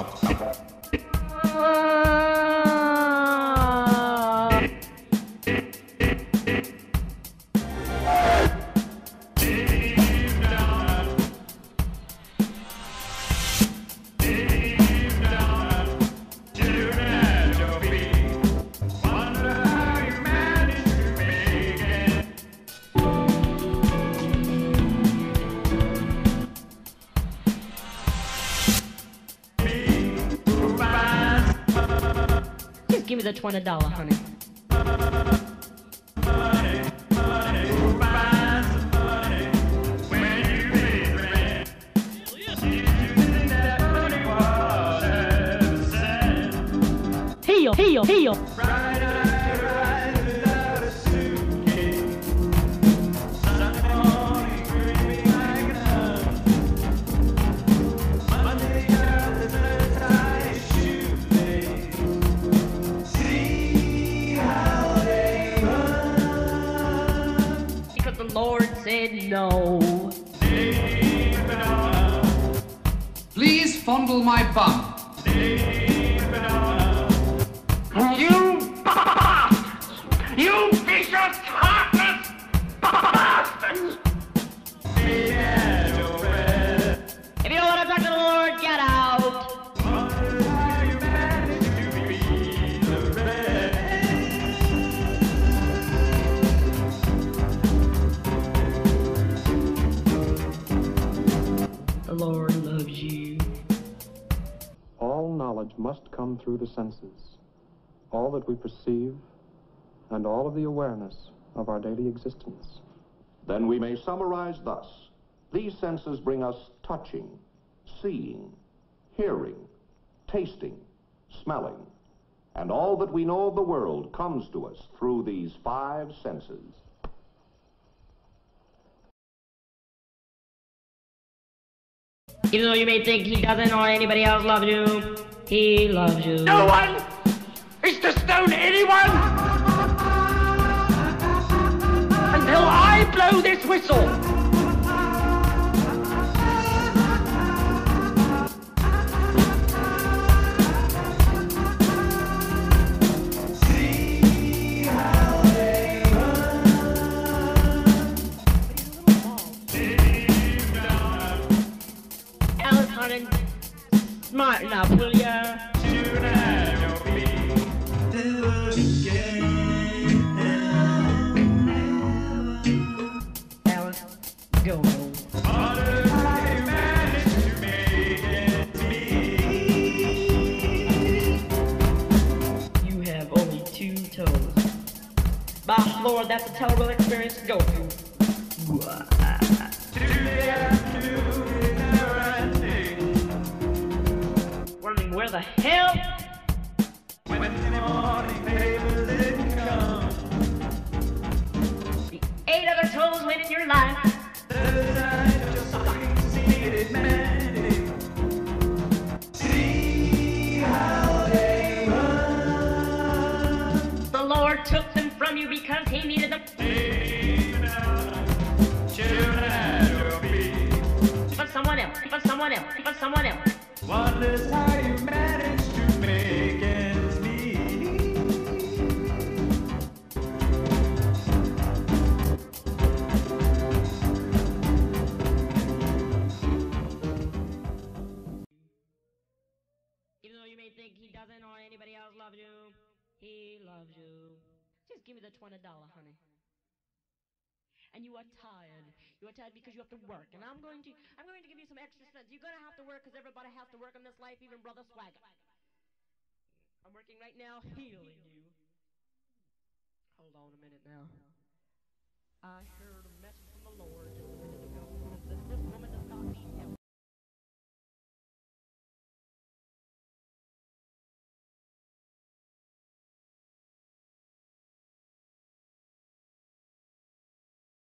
up. Give me the twenty dollar, honey. Heel, heel, heel. Lord said no. Please fondle my bum. Knowledge must come through the senses. All that we perceive and all of the awareness of our daily existence. Then we may summarize thus. These senses bring us touching, seeing, hearing, tasting, smelling, and all that we know of the world comes to us through these five senses. Even though you may think he doesn't or anybody else loves you, he loves you. No one is to stone anyone until I blow this whistle. Hunting, smart enough, will ya? Go. You have only two toes. Bah, Lord, that's a terrible experience to go through. Wondering where the hell? The eight other toes went in your life. The Lord took them from you because He needed them. Even though you may think he doesn't or anybody else loves you, he loves you. Just give me the twenty dollar, honey. And you are tired. You are tired because you have to work. And I'm going to I'm going to give you some extra cents. You're gonna have to work because everybody has to work in this life, even Brother Swagger. I'm working right now healing you. Hold on a minute now. I heard a message from the Lord.